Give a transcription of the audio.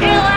Feel